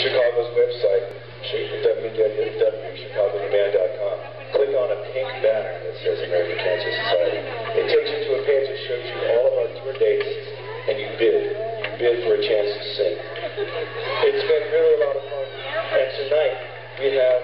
Chicago's website, www.chicagotheband.com. Click on a pink banner that says American Cancer Society. It takes you to a page that shows you all of our tour dates, and you bid. You bid for a chance to sing. It's been really a lot of fun. And tonight, we have.